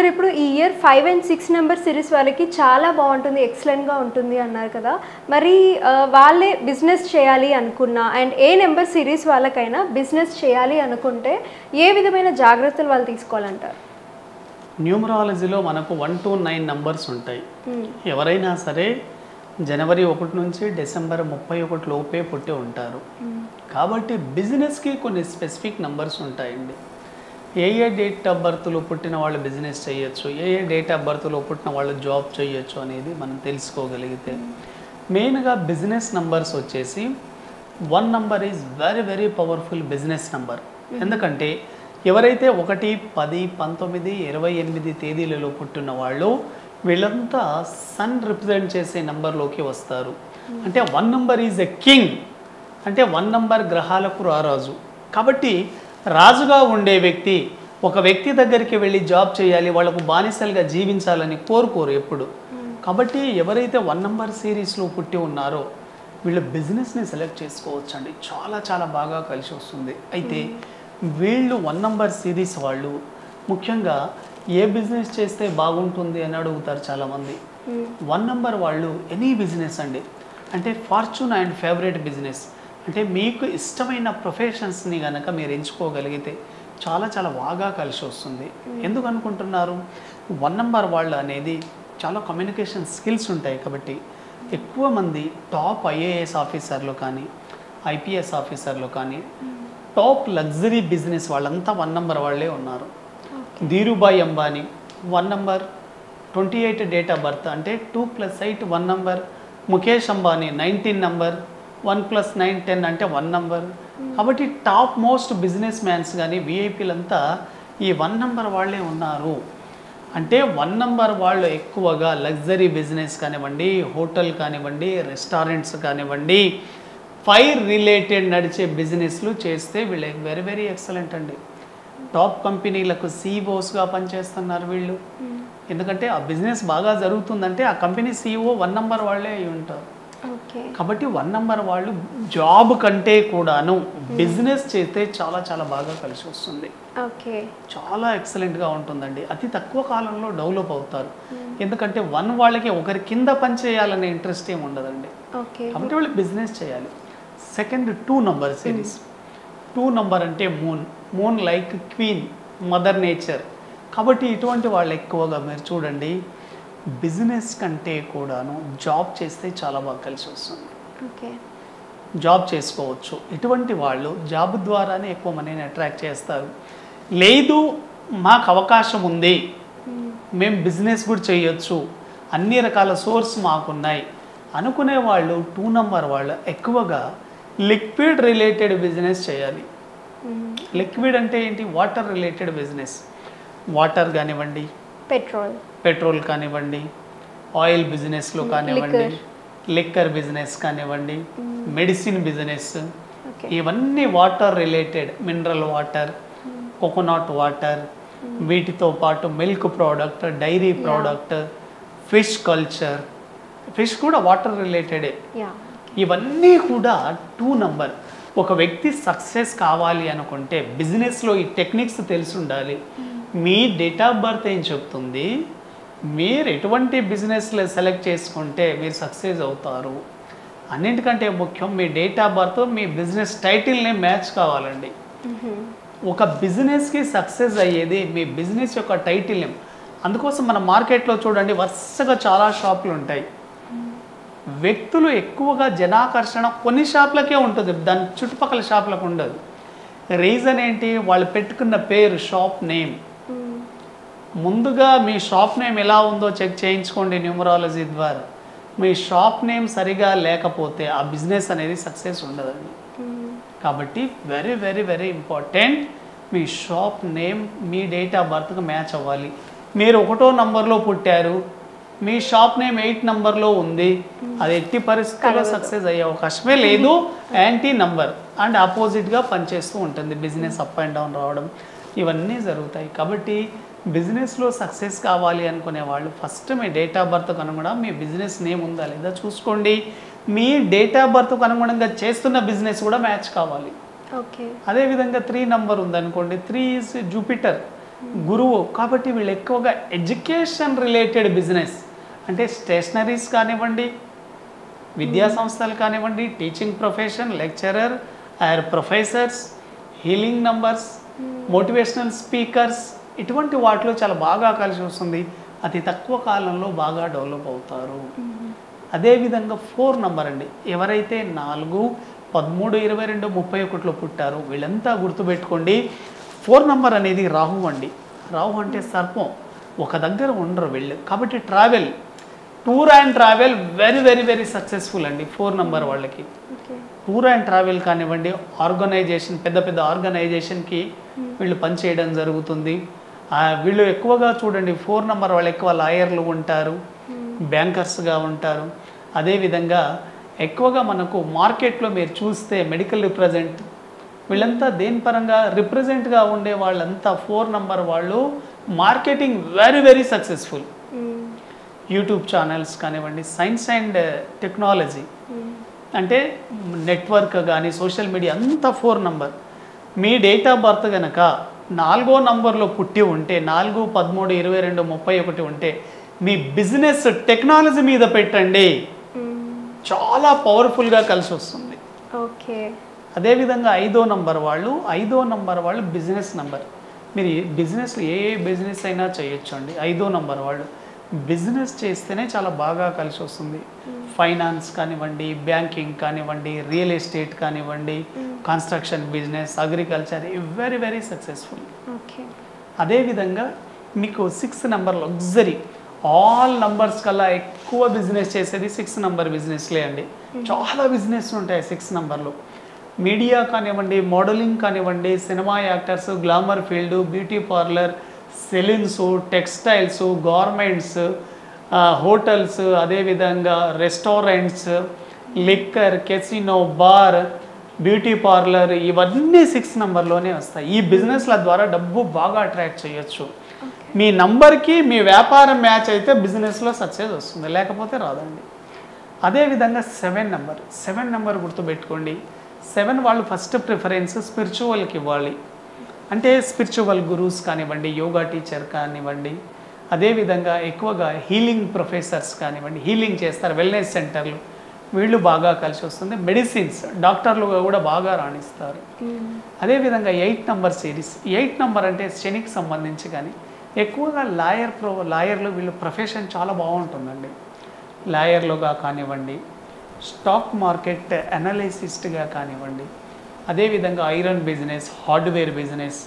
Sir ఇప్పుడు ఈ year five and six number series వాళ్ళకి చాలా బాగుంటుంది ఎక్సలెంట్గా ఉంటుంది అన్నారు కదా మరి వాళ్ళే బిజినెస్ చేయాలి అనుకున్నా అండ్ ఏ నెంబర్ సిరీస్ వాళ్ళకైనా బిజినెస్ చేయాలి అనుకుంటే ఏ విధమైన జాగ్రత్తలు వాళ్ళు తీసుకోవాలంటారు న్యూమరాలజీలో మనకు వన్ టు నైన్ నంబర్స్ ఉంటాయి. ఎవరైనా సరే జనవరి ఒకటి నుంచి డిసెంబర్ ముప్పై ఒకటి లోపే పుట్టి ఉంటారు. కాబట్టి బిజినెస్కి కొన్ని స్పెసిఫిక్ నంబర్స్ ఉంటాయండి ఏ ఏ డేట్ ఆఫ్ బర్త్లో పుట్టిన వాళ్ళు బిజినెస్ చేయొచ్చు? ఏ ఏ డేట్ ఆఫ్ బర్త్లో పుట్టిన వాళ్ళు జాబ్ చేయొచ్చు అనేది మనం తెలుసుకోగలిగితే. మెయిన్గా బిజినెస్ నంబర్స్ వచ్చేసి one number is very very powerful business number. ఎందుకంటే ఎవరైతే ఒకటి పది పంతొమ్మిది ఇరవై ఎనిమిది తేదీలలో పుట్టిన వాళ్ళు వీళ్ళంతా సన్ రిప్రజెంట్ చేసే నంబర్లోకి వస్తారు. అంటే one number is a king. అంటే వన్ నంబర్ గ్రహాలకు రారాజు. కాబట్టి రాజుగా ఉండే వ్యక్తి ఒక వ్యక్తి దగ్గరికి వెళ్ళి జాబ్ చేయాలి వాళ్ళకు బానిసలుగా జీవించాలని కోరుకోరు ఎప్పుడు. కాబట్టి ఎవరైతే వన్ నంబర్ సిరీస్లో పుట్టి ఉన్నారో వీళ్ళు బిజినెస్ని సెలెక్ట్ చేసుకోవచ్చు అండి చాలా చాలా బాగా కలిసి వస్తుంది. అయితే వీళ్ళు వన్ నంబర్ సిరీస్ వాళ్ళు ముఖ్యంగా ఏ బిజినెస్ చేస్తే బాగుంటుంది అని అడుగుతారు చాలామంది. వన్ నంబర్ వాళ్ళు ఎనీ బిజినెస్ అండి. అంటే ఫార్చ్యూన్ అండ్ ఫేవరెట్ బిజినెస్. అంటే మీకు ఇష్టమైన ప్రొఫెషన్స్ని కనుక మీరు ఎంచుకోగలిగితే చాలా చాలా బాగా కలిసి వస్తుంది. ఎందుకు అనుకుంటున్నారు? వన్ నంబర్ వాళ్ళు అనేది చాలా కమ్యూనికేషన్ స్కిల్స్ ఉంటాయి కాబట్టి ఎక్కువ మంది టాప్ ఐఏఎస్ ఆఫీసర్లు కానీ ఐపీఎస్ ఆఫీసర్లు కానీ టాప్ లగ్జరీ బిజినెస్ వాళ్ళంతా వన్ నంబర్ వాళ్ళే ఉన్నారు. Dhirubhai Ambani one number twenty eight date of birth అంటే two plus eight one number Mukesh Ambani nineteen number one plus nine ten అంటే వన్ నంబర్. కాబట్టి టాప్ మోస్ట్ బిజినెస్ మ్యాన్స్ కానీ విఐపీలంతా ఈ one number వాళ్ళే ఉన్నారు. అంటే వన్ నంబర్ వాళ్ళు ఎక్కువగా లగ్జరీ బిజినెస్ కానివ్వండి హోటల్ కానివ్వండి రెస్టారెంట్స్ కానివ్వండి ఫైర్ రిలేటెడ్ నడిచే బిజినెస్లు చేస్తే వీళ్ళకి వెరీ వెరీ ఎక్సలెంట్ అండి. టాప్ కంపెనీలకు సీఈఓస్గా పనిచేస్తున్నారు వీళ్ళు. ఎందుకంటే ఆ బిజినెస్ బాగా జరుగుతుందంటే ఆ కంపెనీ సీఈఓ వన్ నంబర్ వాళ్ళే అయి ఉంటారు. కాబట్టి వన్ నంబర్ వాళ్ళు జాబ్ కంటే కూడాను బిజినెస్ చేస్తే చాలా చాలా బాగా కలిసి వస్తుంది. ఓకే చాలా ఎక్సలెంట్గా ఉంటుందండి. అతి తక్కువ కాలంలో డెవలప్ అవుతారు. ఎందుకంటే వన్ వాళ్ళకి ఒకరి కింద పని చేయాలనే ఇంట్రెస్ట్ ఏమి ఉండదండి. కాబట్టి వాళ్ళు బిజినెస్ చేయాలి. Second two number series two number అంటే moon moon like queen mother nature కాబట్టి ఇటువంటి వాళ్ళు ఎక్కువగా మీరు చూడండి. బిజినెస్ కంటే కూడాను జాబ్ చేస్తే చాలా బాగా కలిసి వస్తుంది. ఓకే. జాబ్ చేసుకోవచ్చు. ఇటువంటి వాళ్ళు జాబ్ ద్వారానే ఎక్కువ మనీని అట్రాక్ట్ చేస్తారు. లేదు మాకు అవకాశం ఉంది. మేము. బిజినెస్ కూడా చేయొచ్చు. అన్ని రకాల సోర్స్ మాకున్నాయి. అనుకునే వాళ్ళు టూ నంబర్ వాళ్ళు ఎక్కువగా లిక్విడ్ రిలేటెడ్ బిజినెస్ చేయాలి. లిక్విడ్ అంటే ఏంటి? Water related business. వాటర్ కానివ్వండి. పెట్రోల్. పెట్రోల్ కానివ్వండి ఆయిల్ బిజినెస్లో కానివ్వండి లిక్కర్. బిజినెస్ కానివ్వండి మెడిసిన్ బిజినెస్ ఇవన్నీ water related mineral water coconut water వీటితో పాటు milk product dairy product fish culture. Fish కూడా వాటర్ రిలేటెడే. ఇవన్నీ కూడా టూ నంబర్. ఒక వ్యక్తి సక్సెస్ కావాలి అనుకుంటే బిజినెస్లో ఈ టెక్నిక్స్ తెలిసి ఉండాలి. మీ డేట్ ఆఫ్ బర్త్ ఏం చెప్తుంది? మీరు ఎటువంటి బిజినెస్లో సెలెక్ట్ చేసుకుంటే మీరు సక్సెస్ అవుతారు. అన్నింటికంటే ముఖ్యం మీ డేట్ ఆఫ్ బర్త్ మీ బిజినెస్ టైటిల్నే మ్యాచ్ కావాలండి. ఒక బిజినెస్కి సక్సెస్ అయ్యేది మీ బిజినెస్ యొక్క టైటిల్ నేమ్ అందుకోసం మన మార్కెట్లో చూడండి వరుసగా చాలా షాపులు ఉంటాయి. వ్యక్తులు ఎక్కువగా జనాకర్షణ కొన్ని షాపులకే ఉంటుంది దాని చుట్టుపక్కల షాపులకు ఉండదు. రీజన్ ఏంటి? వాళ్ళు పెట్టుకున్న పేరు షాప్ నేమ్. ముందుగా మీ షాప్ నేమ్ ఎలా ఉందో చెక్ చేయించుకోండి న్యూమరాలజీ ద్వారా. మీ షాప్ నేమ్ సరిగా లేకపోతే ఆ బిజినెస్ అనేది సక్సెస్ ఉండదండి. కాబట్టి వెరీ వెరీ వెరీ ఇంపార్టెంట్ మీ షాప్ నేమ్ మీ డేట్ ఆఫ్ బర్త్కి మ్యాచ్ అవ్వాలి. మీరు ఒకటో నంబర్లో పుట్టారు మీ షాప్ నేమ్ ఎయిట్ నంబర్లో ఉంది అది ఎట్టి పరిస్థితుల్లో సక్సెస్ అయ్యే అవకాశమే లేదు యాంటీ నంబర్ అండ్ ఆపోజిట్గా పనిచేస్తూ ఉంటుంది బిజినెస్ అప్ అండ్ డౌన్ రావడం. ఇవన్నీ జరుగుతాయి. కాబట్టి బిజినెస్లో సక్సెస్ కావాలి అనుకునే వాళ్ళు ఫస్ట్ మీ డేట్ ఆఫ్ బర్త్కు అనుగుణంగా మీ బిజినెస్ నేమ్ ఉందా లేదా చూసుకోండి. మీ డేట్ ఆఫ్ బర్త్కు అనుగుణంగా చేస్తున్న బిజినెస్ కూడా మ్యాచ్ కావాలి. ఓకే. అదేవిధంగా త్రీ నంబర్ ఉందనుకోండి త్రీ ఈజ్ జూపిటర్ గురువు. కాబట్టి వీళ్ళు ఎక్కువగా ఎడ్యుకేషన్ రిలేటెడ్ బిజినెస్. అంటే స్టేషనరీస్ కానివ్వండి విద్యా సంస్థలు కానివ్వండి teaching profession lecturer or professors healing numbers motivational speakers ఇటువంటి వాటిలో చాలా బాగా కలిసి వస్తుంది. అతి తక్కువ కాలంలో బాగా డెవలప్ అవుతారు. అదేవిధంగా ఫోర్ నంబర్ అండి. ఎవరైతే నాలుగు పదమూడు ఇరవై రెండు ముప్పై ఒకటిలో పుట్టారో వీళ్ళంతా గుర్తుపెట్టుకోండి. ఫోర్ నంబర్ అనేది రాహు అండి. రాహు అంటే సర్పం. ఒక దగ్గర ఉండరు వీళ్ళు. కాబట్టి travel tour and travel very very very successful అండి ఫోర్ నంబర్ వాళ్ళకి. టూర్ అండ్ ట్రావెల్ కానివ్వండి ఆర్గనైజేషన్ పెద్ద పెద్ద ఆర్గనైజేషన్కి వీళ్ళు పనిచేయడం జరుగుతుంది. వీళ్ళు ఎక్కువగా చూడండి ఫోర్ నెంబర్ వాళ్ళు ఎక్కువ లాయర్లు ఉంటారు బ్యాంకర్స్గా ఉంటారు. అదేవిధంగా ఎక్కువగా మనకు మార్కెట్లో మీరు చూస్తే మెడికల్ రిప్రజెంట్ వీళ్ళంతా దేని పరంగా రిప్రజెంట్గా ఉండే వాళ్ళంతా ఫోర్ నంబర్ వాళ్ళు marketing very very successful. YouTube channels కానివ్వండి సైన్స్ అండ్ టెక్నాలజీ. అంటే నెట్వర్క్ కానీ సోషల్ మీడియా అంతా ఫోర్ నంబర్. మీ డేట్ ఆఫ్ బర్త్ కనుక నాలుగో నంబర్లో పుట్టి ఉంటే నాలుగు పదమూడు ఇరవై రెండు ముప్పై ఒకటి ఉంటే మీ బిజినెస్ టెక్నాలజీ మీద పెట్టండి. చాలా పవర్ఫుల్గా కలిసి వస్తుంది. ఓకే. అదేవిధంగా ఐదో నంబర్ వాళ్ళు ఐదో నంబర్ వాళ్ళు బిజినెస్ నంబర్. మీరు బిజినెస్ ఏ ఏ బిజినెస్ అయినా చేయొచ్చు అండి ఐదో నంబర్ వాళ్ళు. బిజినెస్ చేస్తేనే చాలా బాగా కలిసి వస్తుంది ఫైనాన్స్ కానివ్వండి బ్యాంకింగ్ కానివ్వండి రియల్ ఎస్టేట్ కానివ్వండి construction business agriculture very very successful. Okay. అదేవిధంగా మీకు six number luxury all numbers కల్లా ఎక్కువ బిజినెస్ చేసేది సిక్స్ నెంబర్ బిజినెస్లే అండి. చాలా బిజినెస్ ఉంటాయి సిక్స్ నెంబర్లో. మీడియా కానివ్వండి మోడలింగ్ కానివ్వండి cinema actors glamour field beauty parlour salons textiles garments hotels అదేవిధంగా restaurants liquor casino bar beauty parlour ఇవన్నీ సిక్స్ నెంబర్లోనే వస్తాయి. ఈ బిజినెస్ల ద్వారా డబ్బు బాగా అట్రాక్ట్ చేయొచ్చు. మీ నంబర్కి మీ వ్యాపారం మ్యాచ్ అయితే బిజినెస్లో సక్సెస్ వస్తుంది. లేకపోతే రాదండి. అదేవిధంగా సెవెన్ నెంబర్. సెవెన్ నెంబర్ గుర్తుపెట్టుకోండి. సెవెన్ వాళ్ళు ఫస్ట్ ప్రిఫరెన్స్ స్పిరిచువల్కి ఇవ్వాలి. అంటే స్పిరిచువల్ గురూస్ కానివ్వండి యోగా టీచర్ కానివ్వండి అదేవిధంగా ఎక్కువగా హీలింగ్ ప్రొఫెసర్స్ కానివ్వండి హీలింగ్ చేస్తారు వెల్నెస్ సెంటర్లు వీళ్ళు బాగా కలిసి వస్తుంది. మెడిసిన్స్ డాక్టర్లుగా కూడా బాగా రాణిస్తారు. అదేవిధంగా eight number series eight number అంటే శనికి సంబంధించి కానీ ఎక్కువగా లాయర్ ప్రో లాయర్లు వీళ్ళు ప్రొఫెషన్ చాలా బాగుంటుందండి. లాయర్లుగా కానివ్వండి స్టాక్ మార్కెట్ అనాలిసిస్ట్గా కానివ్వండి అదేవిధంగా iron business hardware business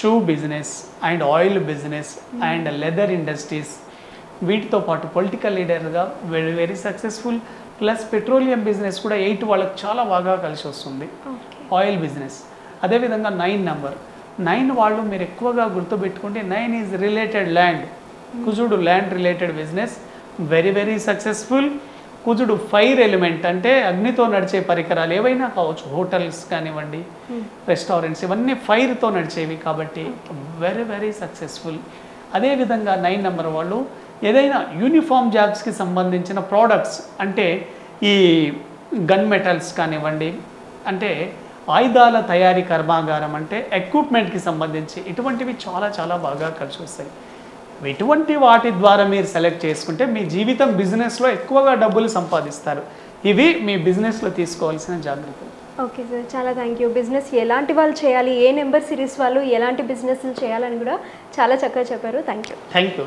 shoe business and oil business and leather industries. వీటితో పాటు పొలిటికల్ లీడర్గా very very successful. Plus petroleum business కూడా ఎయిట్ వాళ్ళకి చాలా బాగా కలిసి వస్తుంది. Oil business. అదేవిధంగా నైన్ నెంబర్. నైన్ వాళ్ళు మీరు ఎక్కువగా గుర్తుపెట్టుకుంటే నైన్ ఈజ్ రిలేటెడ్ ల్యాండ్. కుజుడు land related business. Very very successful. కుజుడు ఫైర్ ఎలిమెంట్ అంటే అగ్నితో నడిచే పరికరాలు ఏవైనా కావచ్చు హోటల్స్ కానివ్వండి రెస్టారెంట్స్ ఇవన్నీ ఫైర్తో నడిచేవి కాబట్టి వెరీ వెరీ సక్సెస్ఫుల్ అదేవిధంగా నైన్ నెంబర్ వాళ్ళు ఏదైనా యూనిఫామ్ జాబ్స్కి సంబంధించిన ప్రోడక్ట్స్ అంటే ఈ గన్ మెటల్స్ కానివ్వండి అంటే ఆయుధాల తయారీ కర్మాగారం అంటే ఎక్విప్మెంట్కి సంబంధించి ఇటువంటివి చాలా చాలా బాగా కలిసి వస్తాయి. ఎటువంటి వాటి ద్వారా మీరు సెలెక్ట్ చేసుకుంటే మీ జీవితం బిజినెస్లో ఎక్కువగా డబ్బులు సంపాదిస్తారు. ఇవి మీ బిజినెస్లో తీసుకోవాల్సిన జాగ్రత్తలు. ఓకే సార్ చాలా థ్యాంక్ యూ. బిజినెస్ ఎలాంటి వాళ్ళు చేయాలి ఏ నెంబర్ సిరీస్ వాళ్ళు ఎలాంటి బిజినెస్లు చేయాలని కూడా చాలా చక్కగా చెప్పారు. Thank you. Thank you.